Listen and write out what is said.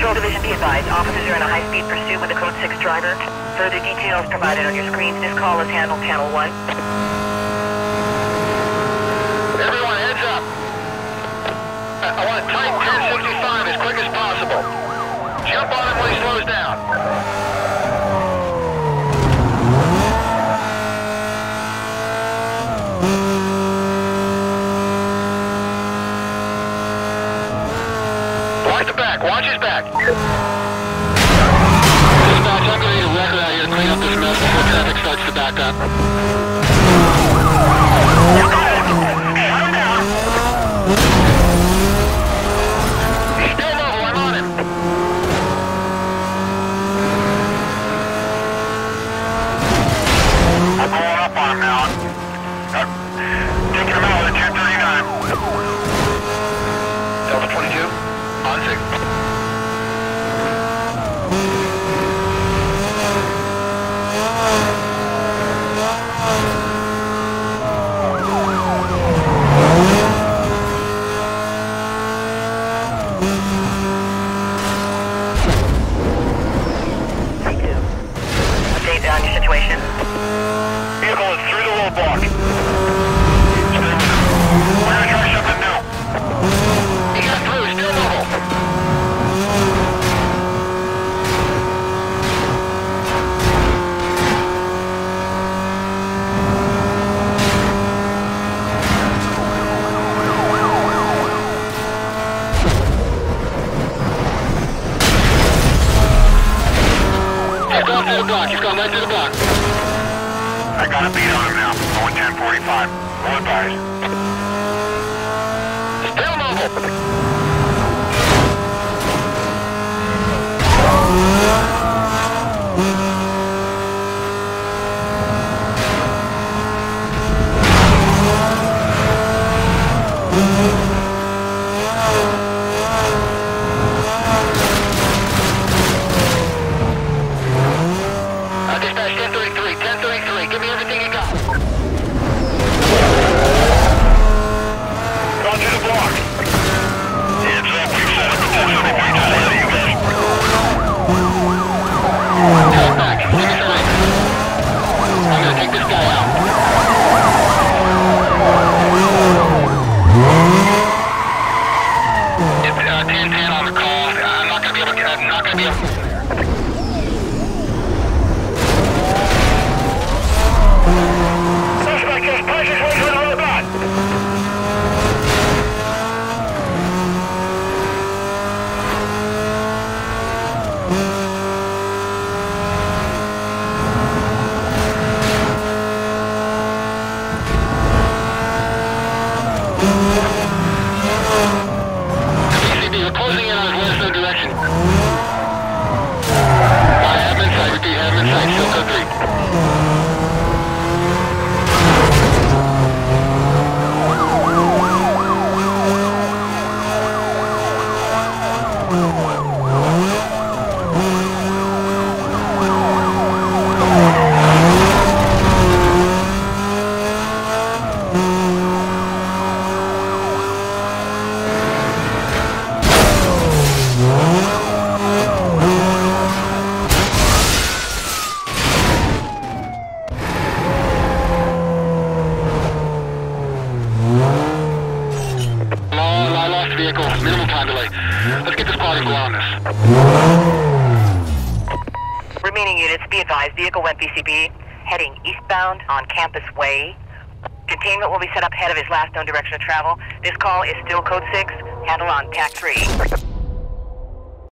Patrol Division, be advised. Officers are in a high-speed pursuit with a Code 6 driver. Further details provided on your screens. This call is handled Channel 1. Watch the back. Watch his back. Dispatch, I'm going to need a record out here to clean up this mess before traffic starts to back up. He's still mobile. I'm on him. I'm going up on him now. Uh, taking him out with a 1039. Delta 22, on six. Update on your situation. Block. He's gone right through the block. I got a beat on him now. Going 1045. Roll advised. Still mobile. Uh, It's, 1010 on the call. I'm not gonna be able to, not gonna be able Suspect to roadblock. VCB, Mm-hmm. Let's get this party go on this. Remaining units, be advised. Vehicle went VCB, heading eastbound on Campus Way. Containment will be set up ahead of his last known direction of travel. This call is still Code 6. Handle on TAC 3.